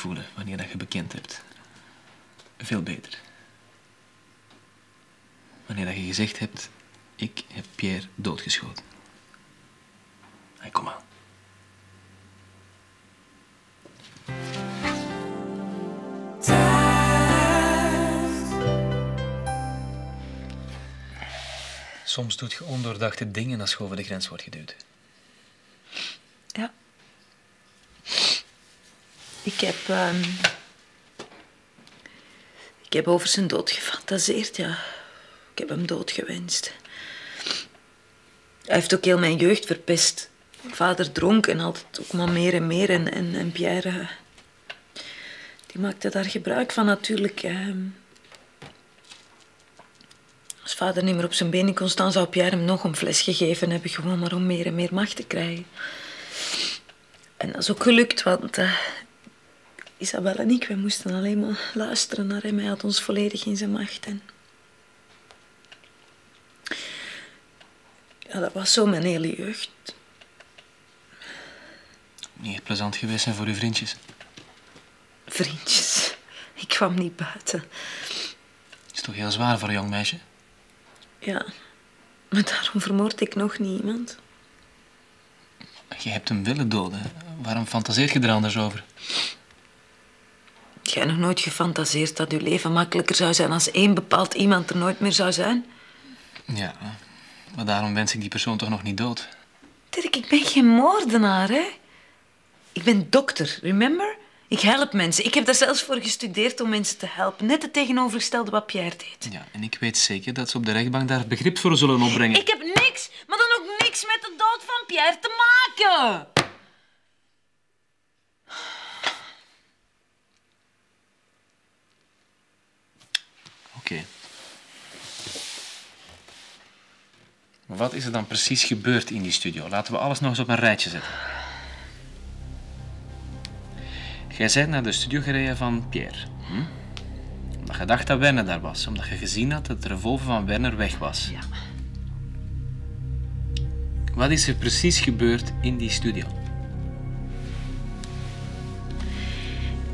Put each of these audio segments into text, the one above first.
voelen wanneer dat je bekend hebt. Veel beter. Wanneer dat je gezegd hebt, ik heb Pierre doodgeschoten. Hey, kom aan. Soms doet je ondoordachte dingen als je over de grens wordt geduwd. Ik heb... ehm, Ik heb over zijn dood gefantaseerd, ja. Ik heb hem dood gewenst. Hij heeft ook heel mijn jeugd verpest. Vader dronk en altijd ook maar meer en meer. En, en, en Pierre... eh, Die maakte daar gebruik van natuurlijk. Als vader niet meer op zijn benen kon staan, zou Pierre hem nog een fles gegeven hebben. Gewoon maar om meer en meer macht te krijgen. En dat is ook gelukt, want eh, Isabel en ik, wij moesten alleen maar luisteren naar hem. Hij had ons volledig in zijn macht. En... Ja, dat was zo mijn hele jeugd. Niet plezant geweest zijn voor uw vriendjes. Vriendjes, ik kwam niet buiten. Is toch heel zwaar voor een jong meisje? Ja, maar daarom vermoord ik nog niet iemand. Je hebt hem willen doden. Waarom fantaseert je er anders over? Jij nog nooit gefantaseerd dat uw leven makkelijker zou zijn als één bepaald iemand er nooit meer zou zijn? Ja, maar daarom wens ik die persoon toch nog niet dood. Dirk, ik ben geen moordenaar, hè? Ik ben dokter, remember? Ik help mensen. Ik heb daar zelfs voor gestudeerd om mensen te helpen. Net het tegenovergestelde wat Pierre deed. Ja, en ik weet zeker dat ze op de rechtbank daar begrip voor zullen opbrengen. Ik heb niks, maar dan ook niks met de dood van Pierre te maken. Oké. Wat is er dan precies gebeurd in die studio? Laten we alles nog eens op een rijtje zetten. Jij bent naar de studio gereden van Pierre. Hm? Omdat je dacht dat Werner daar was. Omdat je gezien had dat de revolver van Werner weg was. Ja. Wat is er precies gebeurd in die studio?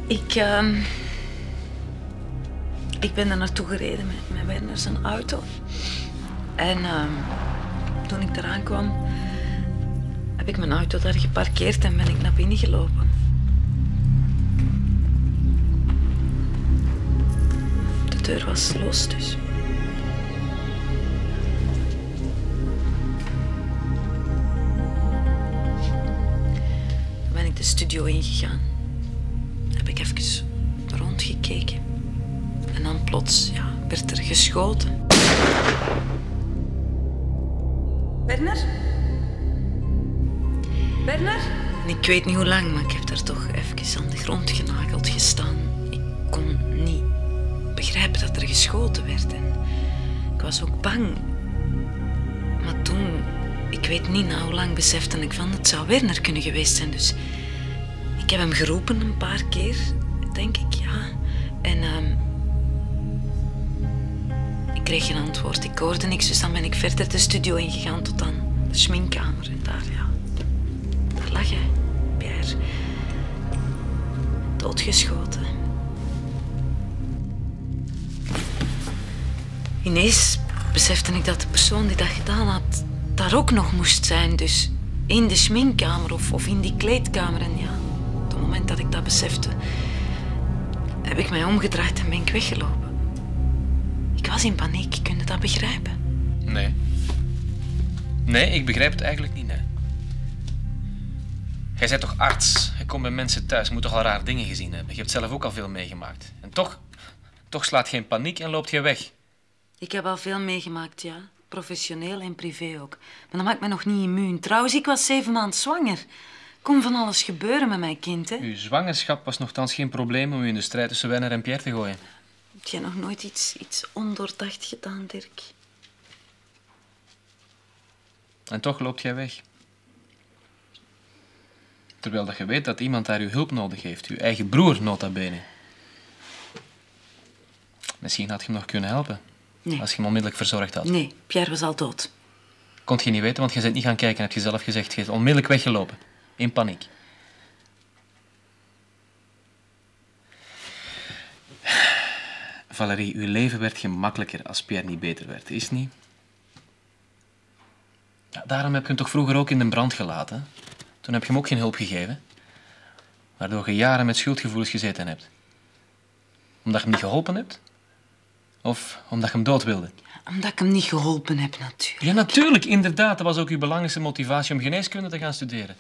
Ik, ehm, ik ben er naartoe gereden met, met Werner zijn auto. En ehm, toen ik eraan kwam, heb ik mijn auto daar geparkeerd en ben ik naar binnen gelopen. De deur was los, dus. Ben ik de studio ingegaan heb ik even rondgekeken. En dan plots ja, werd er geschoten. Werner? Werner? En ik weet niet hoe lang, maar ik heb daar toch even aan de grond genageld gestaan. Ik kon niet begrijpen dat er geschoten werd. En ik was ook bang. Maar toen, ik weet niet na hoe lang, besefte ik van het zou Werner kunnen geweest zijn. Dus ik heb hem geroepen een paar keer, denk ik, ja. En ehm, kreeg geen antwoord. Ik hoorde niks, dus dan ben ik verder de studio ingegaan tot aan de schminkkamer. En daar, ja, daar lag hij, Pierre. Doodgeschoten. Ineens besefte ik dat de persoon die dat gedaan had, daar ook nog moest zijn. Dus in de schminkkamer of, of in die kleedkamer. En ja, op het moment dat ik dat besefte, heb ik mij omgedraaid en ben ik weggelopen. Was in paniek, kun je dat begrijpen? Nee. Nee, ik begrijp het eigenlijk niet, nee. Jij bent toch arts? Je komt bij mensen thuis, je moet toch al raar dingen gezien hebben. Je hebt zelf ook al veel meegemaakt. En toch, toch slaat geen paniek en loopt je weg. Ik heb al veel meegemaakt, ja. Professioneel en privé ook. Maar dat maakt me nog niet immuun. Trouwens, ik was zeven maanden zwanger. Kon van alles gebeuren met mijn kind, hè. Uw zwangerschap was nogthans geen probleem om u in de strijd tussen Werner en Pierre te gooien. Heb jij nog nooit iets, iets ondoordacht gedaan, Dirk? En toch loopt jij weg. Terwijl dat je weet dat iemand daar uw hulp nodig heeft. Uw eigen broer, nota bene. Misschien had je hem nog kunnen helpen. Nee. Als je hem onmiddellijk verzorgd had. Nee, Pierre was al dood. Kon je niet weten, want je bent niet gaan kijken, heb je zelf gezegd. Je bent onmiddellijk weggelopen. In paniek. Valerie, uw leven werd gemakkelijker als Pierre niet beter werd, is het niet? Ja, daarom heb je hem toch vroeger ook in de brand gelaten? Toen heb je hem ook geen hulp gegeven. Waardoor je jaren met schuldgevoelens gezeten hebt. Omdat je hem niet geholpen hebt? Of omdat je hem dood wilde? Omdat ik hem niet geholpen heb, natuurlijk. Ja, natuurlijk, inderdaad. Dat was ook uw belangrijkste motivatie om geneeskunde te gaan studeren.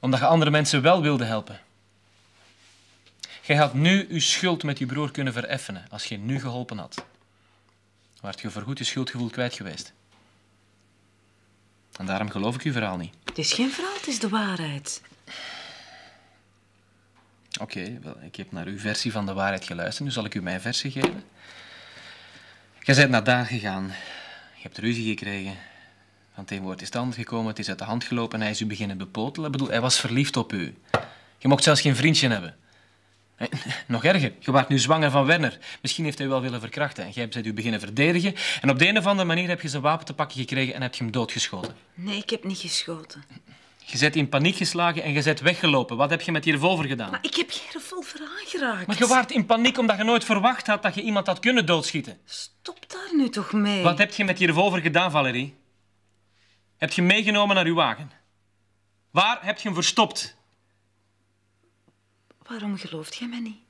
Omdat je andere mensen wel wilde helpen. Jij had nu uw schuld met je broer kunnen vereffenen als je nu geholpen had. Waart je voorgoed je schuldgevoel kwijt geweest. En daarom geloof ik uw verhaal niet. Het is geen verhaal, het is de waarheid. Oké, wel, ik heb naar uw versie van de waarheid geluisterd. Nu zal ik u mijn versie geven. Je bent naar daar gegaan. Je hebt ruzie gekregen. Van het een woord is het ander gekomen. Het is uit de hand gelopen en hij is u beginnen bepotelen. Ik bedoel, hij was verliefd op u. Je mocht zelfs geen vriendje hebben. Eh, Nog erger, je waart nu zwanger van Werner. Misschien heeft hij wel willen verkrachten en jij hebt u beginnen verdedigen. En op de een of andere manier heb je zijn wapen te pakken gekregen en heb je hem doodgeschoten. Nee, ik heb niet geschoten. Je bent in paniek geslagen en je bent weggelopen. Wat heb je met die revolver gedaan? Maar ik heb geen revolver aangeraakt. Maar je waart in paniek omdat je nooit verwacht had dat je iemand had kunnen doodschieten. Stop daar nu toch mee. Wat heb je met die revolver gedaan, Valerie? Heb je meegenomen naar uw wagen? Waar heb je hem verstopt? Waarom gelooft jij mij niet?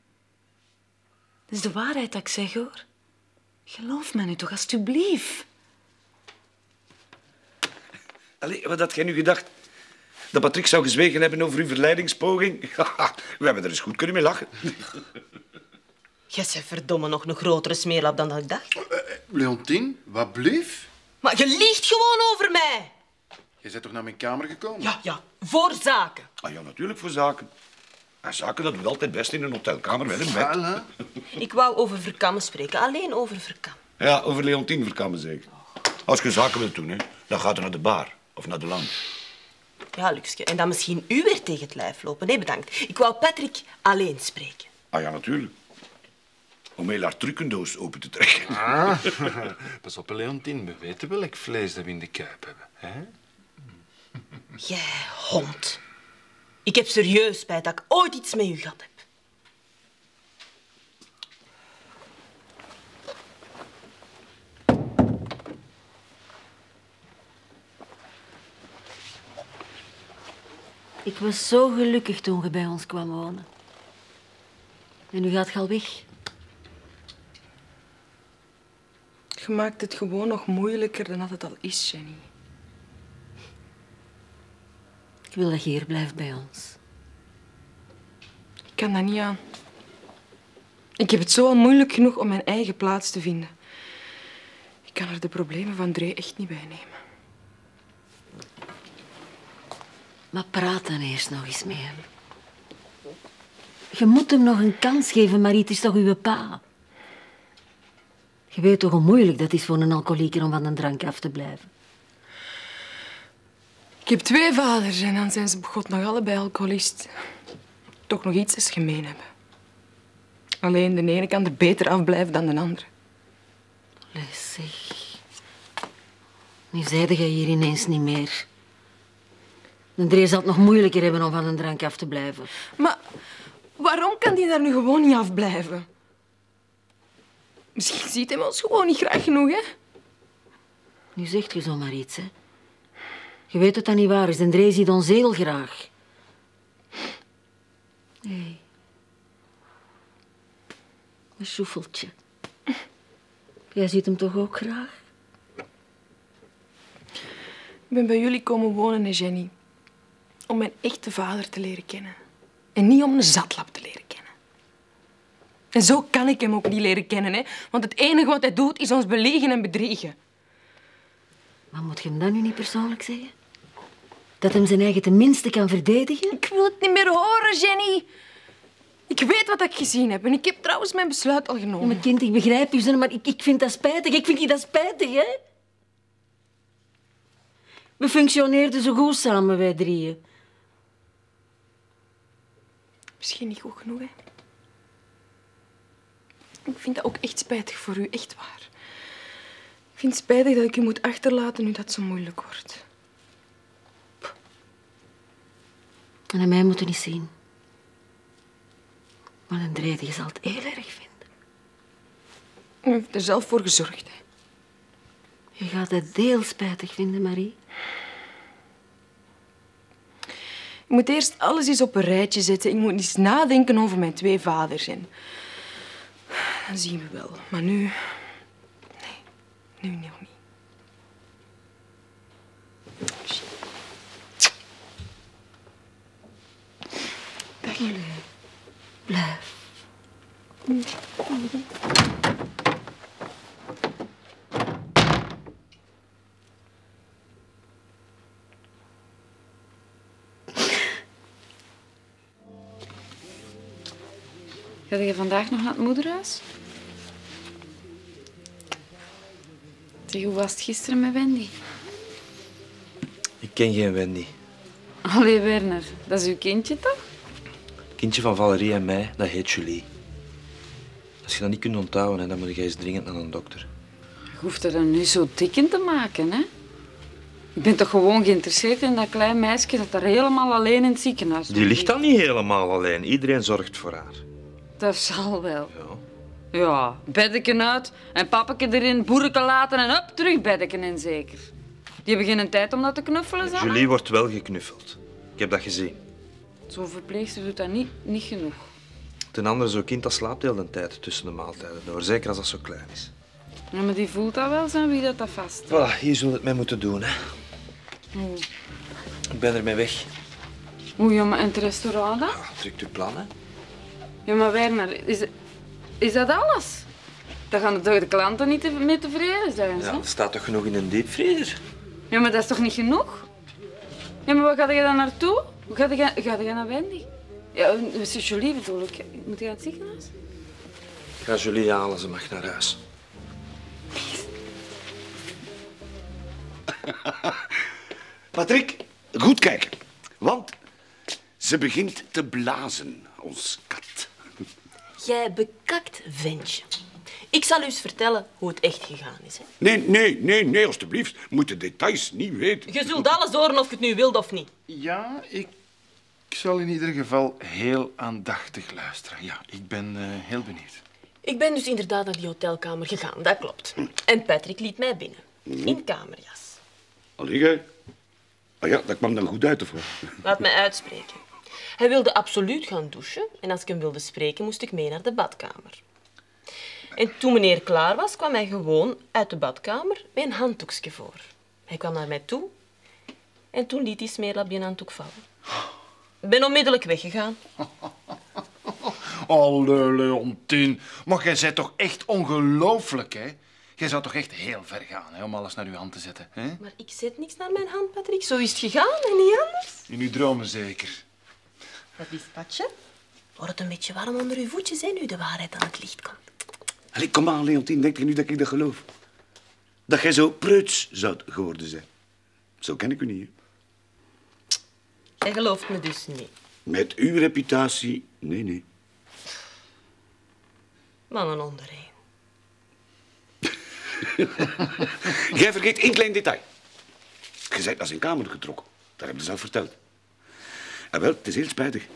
Dat is de waarheid dat ik zeg, hoor. Geloof mij nu toch, alstublieft. Allee, wat had jij nu gedacht? Dat Patrick zou gezwegen hebben over uw verleidingspoging? We hebben er eens goed kunnen mee lachen. Jij bent verdomme nog een grotere smeerlap dan dat ik dacht. Leontien, wat blief? Maar je liegt gewoon over mij. Je bent toch naar mijn kamer gekomen? Ja, ja, voor zaken. Ah ja, natuurlijk voor zaken. En zaken, dat doet altijd best in een hotelkamer met een bed. Voilà. Ik wou over verkammen spreken, alleen over verkammen. Ja, over Leontien verkamen zeker. Als je zaken wilt doen, hè, dan gaat er naar de bar of naar de lounge. Ja, Luxke, en dan misschien u weer tegen het lijf lopen. Nee, bedankt. Ik wou Patrick alleen spreken. Ah ja, natuurlijk. Om heel haar trucendoos open te trekken. Ah, pas op, Leontien. We weten welk vlees dat we in de kuip hebben. Hè? Jij hond. Ik heb serieus spijt dat ik ooit iets met u gehad heb. Ik was zo gelukkig toen je bij ons kwam wonen. En nu gaat je al weg. Je maakt het gewoon nog moeilijker dan dat het al is, Jenny. Ik wil dat je hier blijft bij ons. Ik kan dat niet aan. Ik heb het zo al moeilijk genoeg om mijn eigen plaats te vinden. Ik kan er de problemen van Dre echt niet bij nemen. Maar praat dan eerst nog eens met hem. Je moet hem nog een kans geven, maar het is toch uw pa? Je weet toch hoe moeilijk dat is voor een alcoholieker om van een drank af te blijven. Ik heb twee vaders en dan zijn ze God nog allebei alcoholist. Toch nog iets is gemeen hebben. Alleen de ene kan er beter afblijven dan de andere. Les, zeg. Nu zeide jij hier ineens niet meer. De Dree zal het nog moeilijker hebben om van een drank af te blijven. Maar waarom kan die daar nu gewoon niet afblijven? Misschien ziet hij ons gewoon niet graag genoeg, hè? Nu zegt je zomaar iets, hè. Je weet dat dat niet waar is. Dree ziet ons heel graag. Hé. Een sjoefeltje. Jij ziet hem toch ook graag? Ik ben bij jullie komen wonen, Jenny. Om mijn echte vader te leren kennen. En niet om een zatlap te leren kennen. En zo kan ik hem ook niet leren kennen, hè. Want het enige wat hij doet, is ons belegen en bedriegen. Maar moet je hem dan nu niet persoonlijk zeggen? Dat hem zijn eigen tenminste kan verdedigen? Ik wil het niet meer horen, Jenny. Ik weet wat ik gezien heb. En ik heb trouwens mijn besluit al Ja, genomen. maar kind, ik begrijp zin, maar ik, ik vind dat spijtig. Ik vind je dat spijtig, hè? We functioneerden zo goed samen, wij drieën. Misschien niet goed genoeg, hè. Ik vind dat ook echt spijtig voor u, echt waar. Ik vind het spijtig dat ik u moet achterlaten nu dat zo moeilijk wordt. En aan mij moet je niet zien. Maar een je zal het heel erg vinden. U heeft er zelf voor gezorgd. Hè. Je gaat het heel spijtig vinden, Marie. Ik moet eerst alles eens op een rijtje zetten. Ik moet eens nadenken over mijn twee vaders. En dan zien we wel. Maar nu... Nee, nu nog niet. Blijf. Ga je vandaag nog naar het moederhuis? Zeg, hoe was het gisteren met Wendy? Ik ken geen Wendy. Allee, Werner, dat is uw kindje toch? Kindje van Valerie en mij, dat heet Julie. Als je dat niet kunt onthouden, hè, dan moet je eens dringend naar een dokter. Je hoeft er dan nu zo dik in te maken, hè? Ik ben toch gewoon geïnteresseerd in dat klein meisje dat daar helemaal alleen in het ziekenhuis Die ligt dan niet helemaal alleen. Iedereen zorgt voor haar. Dat zal wel. Ja. Ja, beddeken uit en papeke erin, boerken laten en up, terug beddeken in zeker. Die hebben geen tijd om dat te knuffelen, zeg. Julie wordt wel geknuffeld. Ik heb dat gezien. Zo'n verpleegster doet dat niet, niet genoeg. Ten andere, zo'n kind dat slaapt heel de tijd tussen de maaltijden door. Zeker als dat zo klein is. Ja, maar die voelt dat wel, zijn wie dat dat vast. Voilà, hier zullen we het mee moeten doen. Hè. Oeh. Ik ben ermee weg. Oeh, ja, maar in het restaurant dan? Drukt uw plan, hè? Ja, maar Werner, is, is dat alles? Dan gaan de, de klanten niet te, mee tevreden zijn, Ja, er staat toch genoeg in een diepvriezer? Ja, maar dat is toch niet genoeg? Ja, maar waar ga je dan naartoe? Hoe ga je, ga je naar Wendy? Ja, Jolie bedoel ik. Moet je naar het ziekenhuis? Ik ga Julie halen, ze mag naar huis. Patrick, goed kijken. Want ze begint te blazen, ons kat. Jij bekakt ventje. Ik zal u eens vertellen hoe het echt gegaan is. Hè. Nee, nee, nee, nee, alstublieft. Moet de details niet weten. Je zult alles horen of je het nu wilt of niet. Ja, ik zal in ieder geval heel aandachtig luisteren. Ja, ik ben eh, heel benieuwd. Ik ben dus inderdaad naar die hotelkamer gegaan, dat klopt. En Patrick liet mij binnen. In kamerjas. Allee, gij. Ah ja, dat kwam dan goed uit, of wat? Laat mij uitspreken. Hij wilde absoluut gaan douchen en als ik hem wilde spreken, moest ik mee naar de badkamer. En toen meneer klaar was, kwam hij gewoon uit de badkamer met een handdoekje voor. Hij kwam naar mij toe en toen liet hij smeerlap die handdoek vallen. Ik ben onmiddellijk weggegaan. Allee, Leontien. Maar jij bent toch echt ongelooflijk, hè? Jij zou toch echt heel ver gaan hè, om alles naar uw hand te zetten, hè? Maar ik zet niks naar mijn hand, Patrick. Zo is het gegaan en niet anders. In uw dromen zeker. Dat is Patje. Wordt het een beetje warm onder uw voetjes, hè, nu de waarheid aan het licht komt. Allee, kom aan, Leontien. Denk je nu dat ik dat geloof? Dat jij zo preuts zou geworden zijn. Zo ken ik u niet, hè? Hij gelooft me dus niet. Met uw reputatie, nee, nee. Mannen onderheen. Jij vergeet één klein detail. Je bent naar zijn kamer getrokken. Dat heb je zelf verteld. En wel, het is heel spijtig.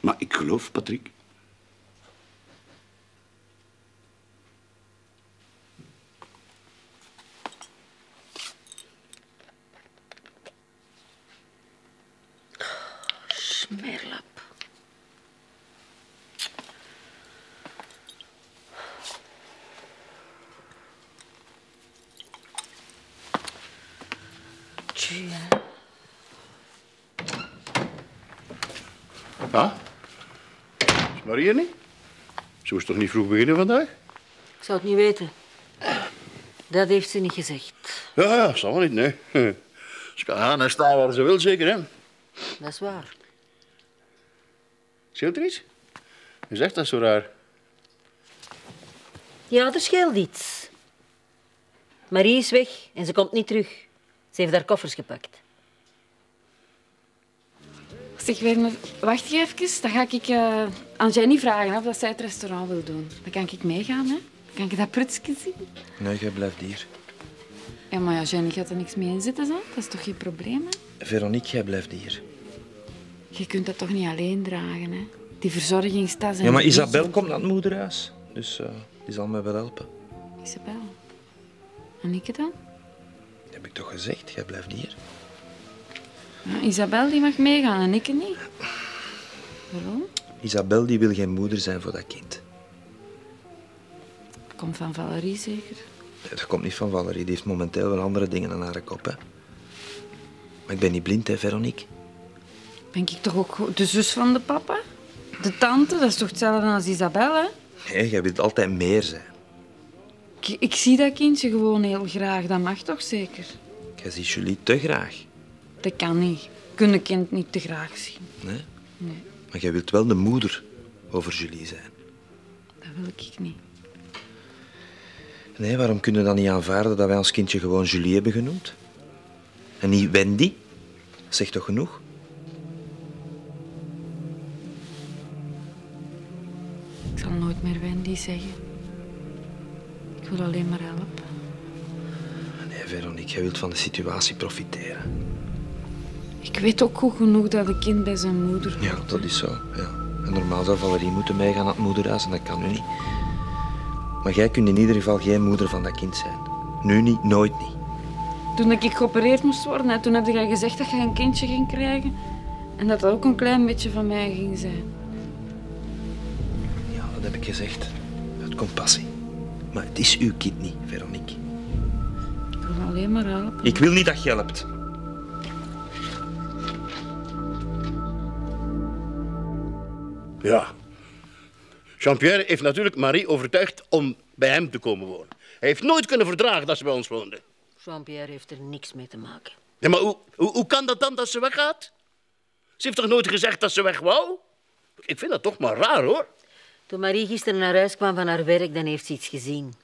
Maar ik geloof, Patrick. Smeerlap. Tju, hè. Ja? Is Marie niet? Ze moest toch niet vroeg beginnen vandaag? Ik zou het niet weten. Dat heeft ze niet gezegd. Ja, ja, zal wel niet, nee. Ze kan gaan en staan waar ze wil, zeker, hè? Dat is waar. Scheelt er iets? Je zegt dat zo raar. Ja, er scheelt iets. Marie is weg en ze komt niet terug. Ze heeft haar koffers gepakt. Zeg Werner, wacht even. Dan ga ik eh, aan Jenny vragen of dat zij het restaurant wil doen. Dan kan ik meegaan, hè? Dan kan ik dat prutsje zien. Nee, jij blijft hier. Ja, maar ja, Jenny gaat er niks mee in zitten, zo. Dat is toch geen probleem, hè? Veronique, jij blijft hier. Je kunt dat toch niet alleen dragen, hè? Die verzorgingstas en Ja, maar Isabel komt naar het moederhuis. Dus eh, die zal mij wel helpen. Isabel. En ik dan? Heb ik toch gezegd, jij blijft hier. Ja, Isabel die mag meegaan en ik niet. Waarom? Isabel die wil geen moeder zijn voor dat kind. Komt van Valerie zeker. Nee, dat komt niet van Valerie. Die heeft momenteel wel andere dingen aan haar kop. Hè. Maar ik ben niet blind, hè, Veronique. Ben ik toch ook de zus van de papa? De tante, dat is toch hetzelfde als Isabel, hè? Nee, jij wilt altijd meer zijn. Ik, ik zie dat kindje gewoon heel graag. Dat mag toch zeker? Jij ziet Julie te graag. Dat kan niet. Een kind niet te graag zien. Nee? Nee, Maar jij wilt wel de moeder over Julie zijn. dat wil ik niet. Nee, waarom kunnen we dan niet aanvaarden dat wij ons kindje gewoon Julie hebben genoemd? En niet Wendy? Dat zegt toch genoeg? Ik zal nooit meer Wendy zeggen. Ik wil alleen maar helpen. Nee, Veronique, jij wilt van de situatie profiteren. Ik weet ook goed genoeg dat een kind bij zijn moeder hoort. Ja, dat is zo. Ja. En normaal zou Valerie moeten meegaan naar het moederhuis en dat kan nu niet. Maar jij kunt in ieder geval geen moeder van dat kind zijn. Nu niet, nooit niet. Toen ik geopereerd moest worden, hè, toen heb jij gezegd dat je een kindje ging krijgen. En dat dat ook een klein beetje van mij ging zijn. Gezegd. Uit compassie. Maar het is uw kind niet, Veronique. Ik wil alleen maar helpen. Ik wil niet dat je helpt. Ja. Jean-Pierre heeft natuurlijk Marie overtuigd om bij hem te komen wonen. Hij heeft nooit kunnen verdragen dat ze bij ons woonde. Jean-Pierre heeft er niks mee te maken. Ja, maar hoe, hoe, hoe kan dat dan dat ze weggaat? Ze heeft toch nooit gezegd dat ze weg wou? Ik vind dat toch maar raar, hoor. Toen Marie gisteren naar huis kwam van haar werk, dan heeft ze iets gezien.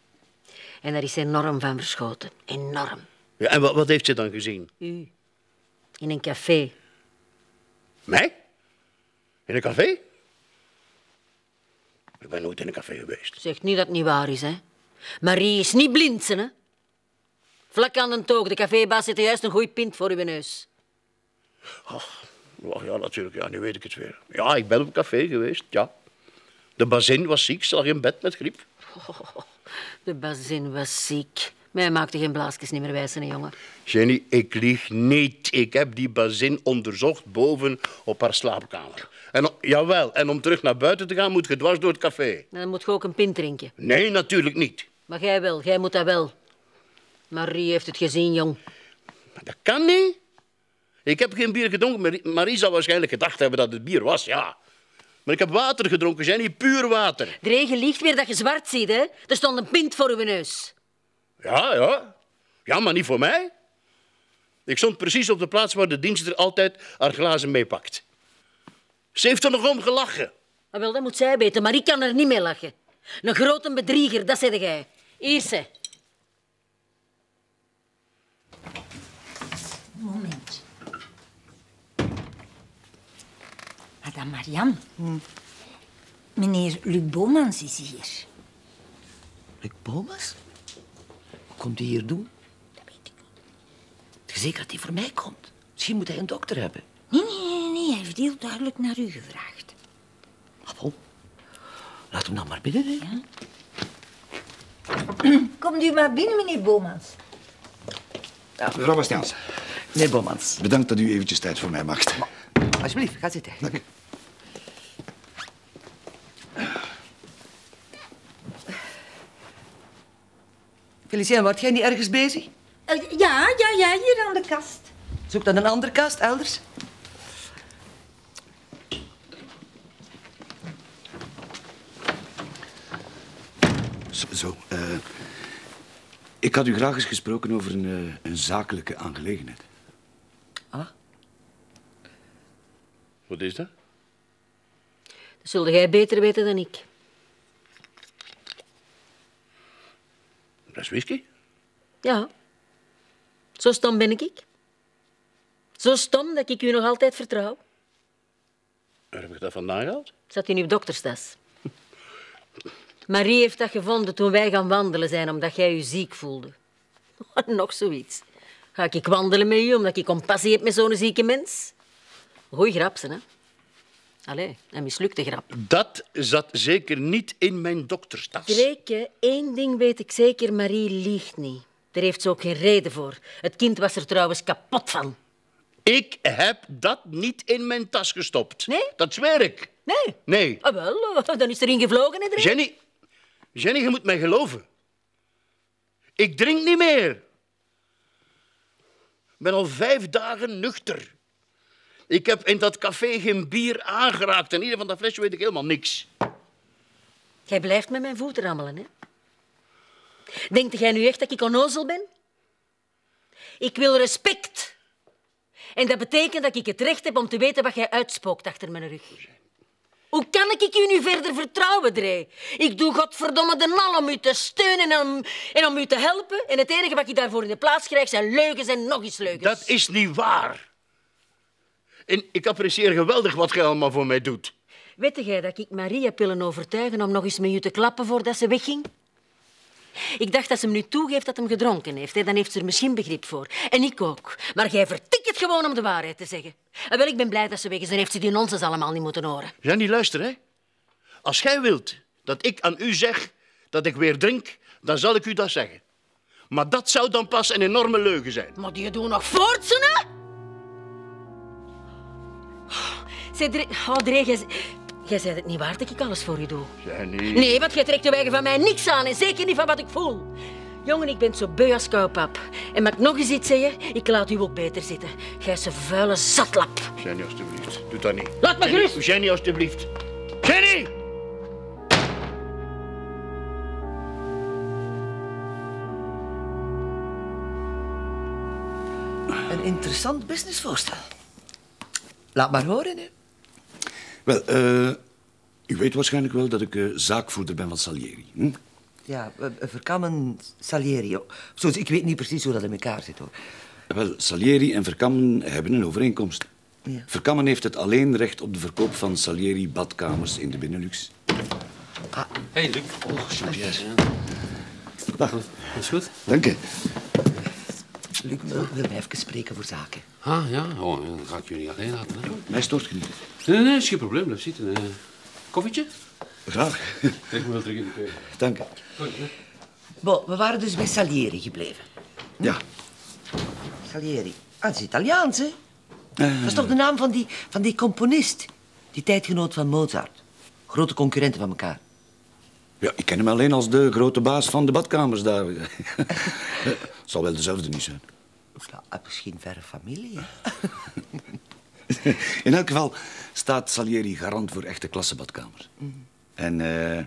En daar is ze enorm van verschoten. Enorm. Ja, en wat, wat heeft ze dan gezien? U. In een café. Mij? In een café? Ik ben nooit in een café geweest. Zegt niet dat het niet waar is, hè. Marie is niet blind, hè. Vlak aan de toog. De cafébaas zet juist een goeie pint voor uw neus. Oh, ja, natuurlijk. Ja, nu weet ik het weer. Ja, ik ben op een café geweest, ja. De bazin was ziek, ze lag in bed met griep. De bazin was ziek. Mij maakte geen blaasjes niet meer wijzen, hè, jongen. Jenny, ik lieg niet. Ik heb die bazin onderzocht boven op haar slaapkamer. En, jawel, en om terug naar buiten te gaan moet je dwars door het café. En dan moet je ook een pint drinken. Nee, natuurlijk niet. Maar jij wel, jij moet dat wel. Marie heeft het gezien, jong. Maar dat kan niet. Ik heb geen bier gedronken. Marie, Marie zou waarschijnlijk gedacht hebben dat het bier was, ja. Maar ik heb water gedronken, Jenny, puur water. De regen liegt weer dat je zwart ziet, hè. Er stond een pint voor uw neus. Ja, ja. Ja, maar niet voor mij. Ik stond precies op de plaats waar de dienster altijd haar glazen meepakt. Ze heeft er nog om gelachen. Maar wel, dat moet zij weten. Marie kan er niet mee lachen. Een grote bedrieger, dat zeg jij. Hier, Madame Marianne. Meneer Luc Bomans is hier. Luc Bomas? Wat komt hij hier doen? Dat weet ik niet. Zeker dat hij voor mij komt. Misschien moet hij een dokter hebben. Nee, nee, nee, nee. Hij heeft heel duidelijk naar u gevraagd. Ah, bon. Laat hem dan maar binnen. Hè. Komt u maar binnen, meneer Bomans. Mevrouw Bastiaans, Nee, Bomans. bedankt dat u eventjes tijd voor mij maakt. Alsjeblieft, ga zitten. Felicien, word jij niet ergens bezig? Eh, ja, ja, ja, hier aan de kast. Zoek dan een andere kast, elders. Zo, zo, eh, ik had u graag eens gesproken over een, eh, een zakelijke aangelegenheid. Ah, Wat is dat? Dat zul jij beter weten dan ik. Dat is whisky. Ja. Zo stom ben ik. Zo stom dat ik u nog altijd vertrouw. Waar heb ik dat vandaan gehaald? Zat in uw dokterstas. Marie heeft dat gevonden toen wij gaan wandelen zijn, omdat jij je ziek voelde. Nog zoiets. Ga ik wandelen met u omdat ik compassie heb met zo'n zieke mens? Goeie grapsen, hè? Allee, een mislukte grap. Dat zat zeker niet in mijn dokterstas. Dreke, één ding weet ik zeker, Marie liegt niet. Daar heeft ze ook geen reden voor. Het kind was er trouwens kapot van. Ik heb dat niet in mijn tas gestopt. Nee? Dat zweer ik. Nee? Nee. Ah, wel, eh, dan is er ingevlogen, Dreke? Jenny, Jenny, je moet mij geloven. Ik drink niet meer. Ik ben al vijf dagen nuchter. Ik heb in dat café geen bier aangeraakt. En ieder van dat flesje weet ik helemaal niks. Jij blijft met mijn voeten rammelen, hè? Denkt jij nu echt dat ik onnozel ben? Ik wil respect. En dat betekent dat ik het recht heb om te weten wat jij uitspookt achter mijn rug. Hoe kan ik u nu verder vertrouwen, Dree? Ik doe godverdomme de nal om u te steunen en om, en om u te helpen. En het enige wat ik daarvoor in de plaats krijg zijn leugens en nog eens leugens. Dat is niet waar. En ik apprecieer geweldig wat jij allemaal voor mij doet. Weet jij dat ik Marie heb willen overtuigen om nog eens met u te klappen voordat ze wegging? Ik dacht dat ze hem nu toegeeft dat hem gedronken heeft. Hè. Dan heeft ze er misschien begrip voor. En ik ook. Maar jij vertikt het gewoon om de waarheid te zeggen. En wel, ik ben blij dat ze weg is. Dan heeft ze die nonsens allemaal niet moeten horen. Jenny, luister, hè. Als jij wilt dat ik aan u zeg dat ik weer drink, dan zal ik u dat zeggen. Maar dat zou dan pas een enorme leugen zijn. Maar die doen nog voortzoenen? Zeg, Dre... Oh, jij... Jij zei het niet waard dat ik alles voor u doe. Jenny. Nee, want jij trekt de wijgen van mij niks aan. En zeker niet van wat ik voel. Jongen, ik ben zo beu als koupap. En mag ik nog eens iets zeggen? Ik laat u ook beter zitten. Gij is een vuile zatlap. Jenny, alstublieft. Doe dat niet. Laat me Jenny, gerust. Jenny, alstublieft. Jenny! Een interessant businessvoorstel. Laat maar horen, hè. Wel, eh, u weet waarschijnlijk wel dat ik eh, zaakvoerder ben van Salieri. Hm? Ja, Verkammen Salieri. oh. Zo, ik weet niet precies hoe dat in elkaar zit, hoor. Wel, Salieri en Verkammen hebben een overeenkomst. Ja. Verkammen heeft het alleen recht op de verkoop van Salieri badkamers in de Benelux. Hey, Luc. Oh, Jean-Pierre. Dag. Is goed? Dank u. Luc wil wil mij even spreken voor zaken. Ah, ja. Oh, dan ga ik jullie alleen laten. Hè? Mij stoort je niet. Nee, nee, is geen probleem. Blijf zitten. Eh, koffietje? Graag. Ik moet wel terug in de keuken. Dank u. Goed, hè? Bon, we waren dus bij Salieri gebleven. Ja. Salieri. Ah, dat is Italiaans, hè? Eh, Dat is toch de naam van die, van die componist? Die tijdgenoot van Mozart. Grote concurrenten van elkaar. Ja, ik ken hem alleen als de grote baas van de badkamers daar. Het zal wel dezelfde niet zijn. Ja, misschien verre familie, hè? In elk geval staat Salieri garant voor echte klassebadkamers. En eh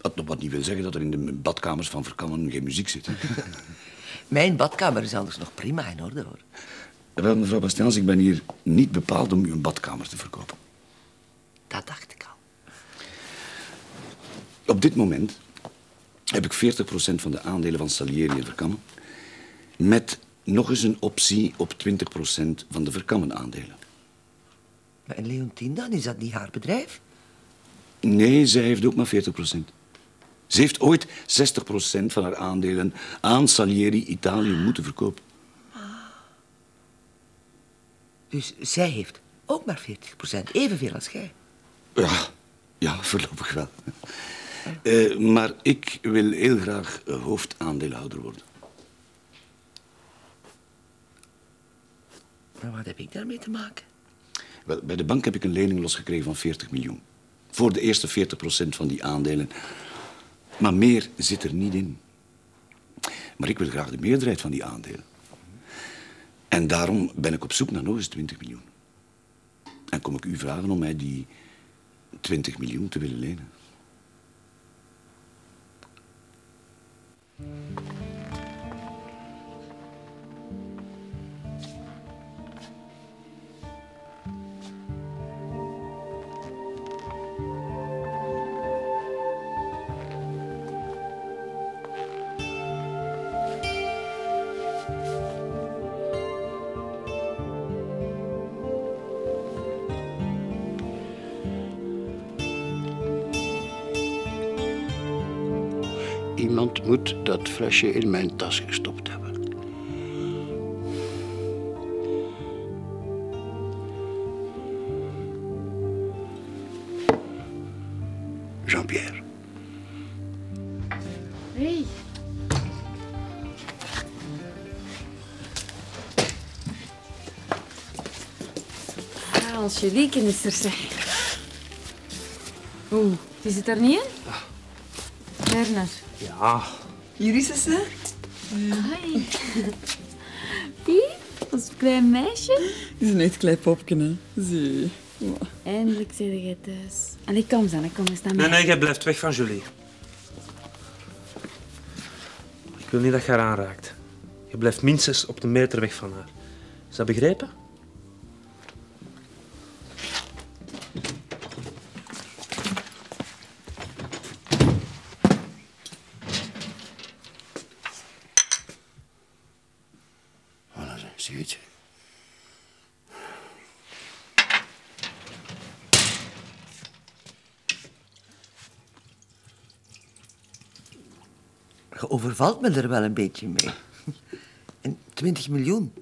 dat nog wat niet wil zeggen dat er in de badkamers van Verkammen geen muziek zit. hè. Mijn badkamer is anders nog prima in orde, hoor. Wel, mevrouw Bastiaans, ik ben hier niet bepaald om u een badkamer te verkopen. Dat dacht ik al. Op dit moment heb ik 40% van de aandelen van Salieri en Verkammen. Met nog eens een optie op 20% van de Verkammen aandelen. Maar en Leontien dan? Is dat niet haar bedrijf? Nee, zij heeft ook maar 40%. Ze heeft ooit 60% van haar aandelen aan Salieri Italië moeten verkopen. Dus zij heeft ook maar 40 procent. Evenveel als jij. Ja, ja voorlopig wel. Eh, maar ik wil heel graag hoofdaandeelhouder worden. Maar wat heb ik daarmee te maken? Wel, bij de bank heb ik een lening losgekregen van 40 miljoen. Voor de eerste 40% van die aandelen. Maar meer zit er niet in. Maar ik wil graag de meerderheid van die aandelen. En daarom ben ik op zoek naar nog eens 20 miljoen. En kom ik u vragen om mij die 20 miljoen te willen lenen. Iemand moet dat flesje in mijn tas gestopt hebben. Jean-Pierre. Hey. Ah, Angelique is er, zeg. Oeh, die zit er niet in? Ah. Werner. Ja. Hier is ze. Hoi. Die, ons klein meisje. Die is een echt klein popje, hè. Zie. Eindelijk zit je thuis. Allee, kom dan, kom eens naar Nee, mij. nee, jij blijft weg van Julie. Ik wil niet dat je haar aanraakt. Je blijft minstens op de meter weg van haar. Is dat begrepen? Voilà, zie je het? Overvalt me er wel een beetje mee. En 20 miljoen.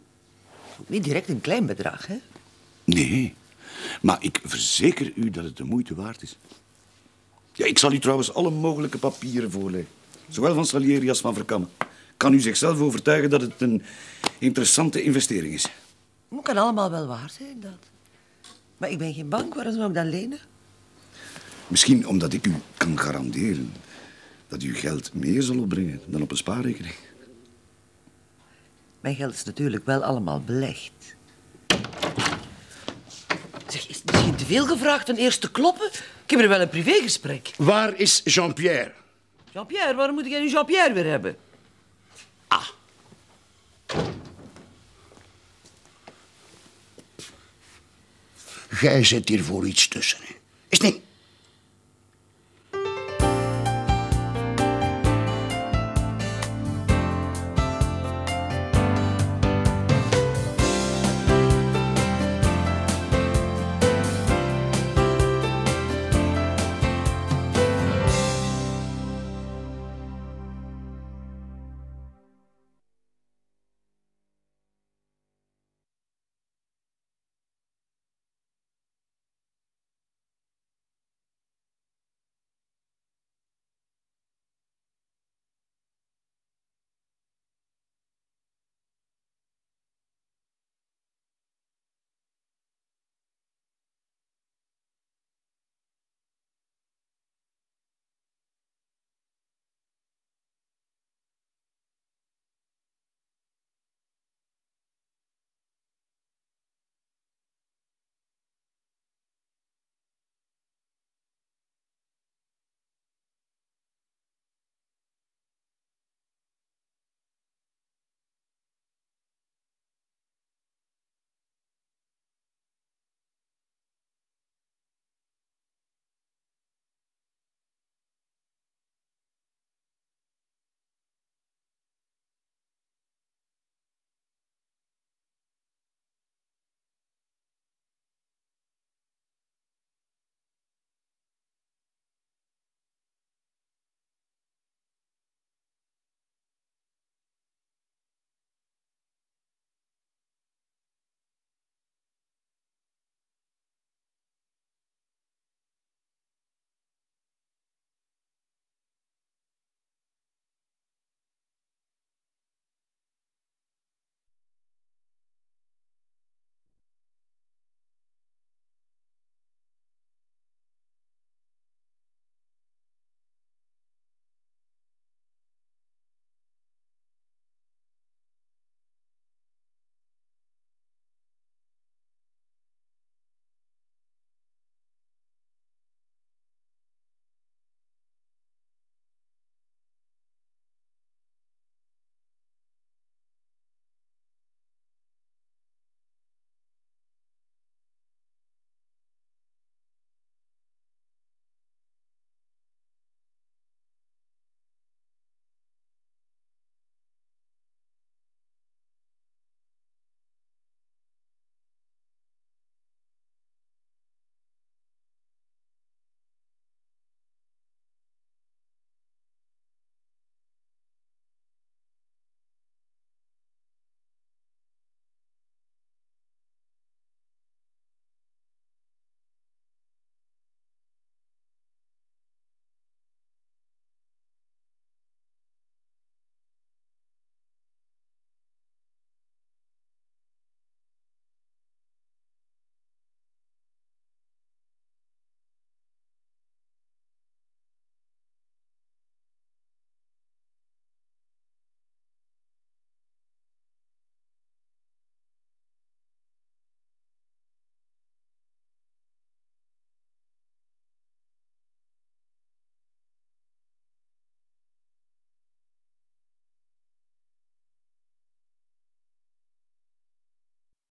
Niet direct een klein bedrag, hè? Nee, maar ik verzeker u dat het de moeite waard is. Ja, ik zal u trouwens alle mogelijke papieren voorleggen. Zowel van Salieri als van Verkammen. Kan u zichzelf overtuigen dat het een interessante investering is. Het kan allemaal wel waar zijn, dat. Maar ik ben geen bank, waarom zou ik dan lenen? Misschien omdat ik u kan garanderen dat uw geld meer zal opbrengen dan op een spaarrekening. Mijn geld is natuurlijk wel allemaal belegd. Zeg, is het misschien te veel gevraagd om eerst te kloppen? Ik heb er wel een privégesprek. Waar is Jean-Pierre? Jean-Pierre, waarom moet jij nu Jean-Pierre weer hebben? Jij zit hier voor iets tussen. Hè? Is het niet?